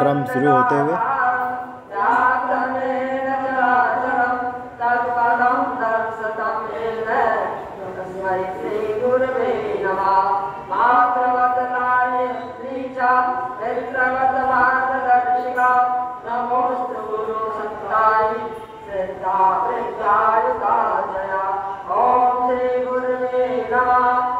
क्रम शुरू होते हुए। प्रज्ञायुता श्री गुरुवे नमः।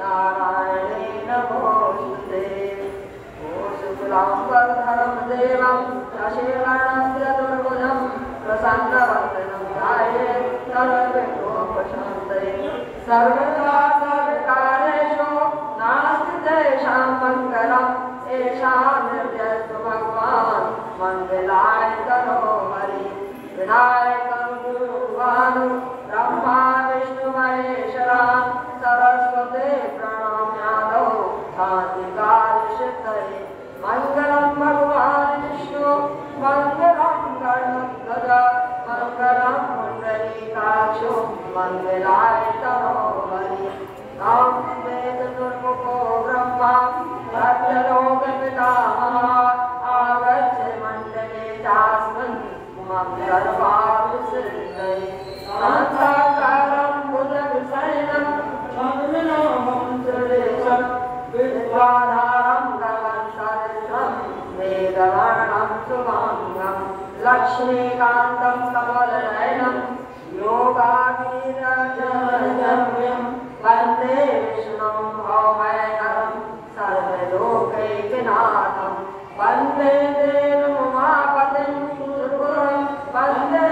दत्त्वा प्रयतनं करोतम् प्रसन्नवन्दनं ध्याये सर्वविघ्नोपशान्तये सर्वदा सर्वकारेषु सरस्वते प्रणम्यादौ शान्तिकार्यसिद्धये लक्ष्मीकान्तं कमलनयनं योगाभिरजम्यं वंदे विष्णुं भौमयकरं सर्वलोकैकनाथं वंदे देवमुमापतिं सुरगुरुं वंदे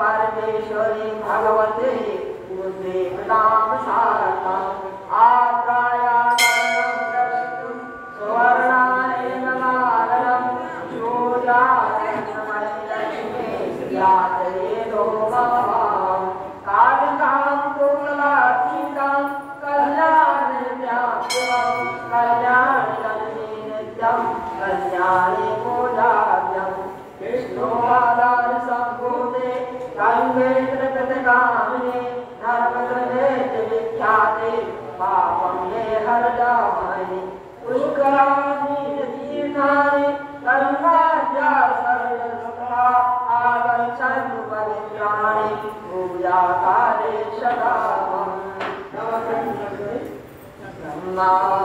परमेश्वरी भगवती आत्रायाकरणं द्रष्टुं नित्यं कल्याणे मोदाव्यं विष्णुवादारसम्भूते गङ्गे त्रिपथकामिने धर्मद्रवे च विख्याते, पापं ये हरदामहे। पुष्कराणि तीर्थानि आगच्छन्तु पवित्राणि सदा ब्रह्मा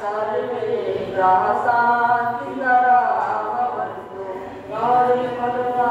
सर्वे ग्रहशान्तिकरा भवन्तु गौरी मधुरा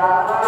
Obrigada.